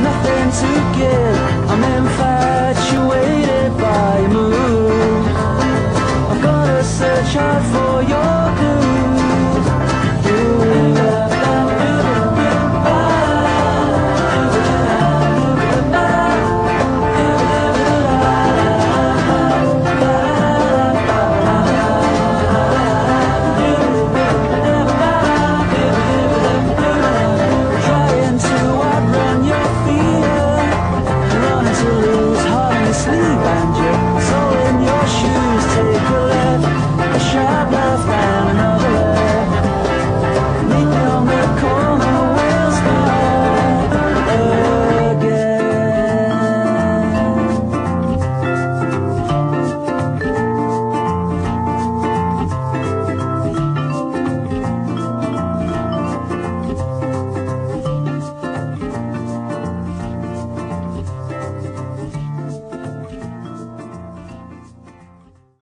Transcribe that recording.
nothing to give. I'm infatuated by your moves. I'm gonna search hard for your.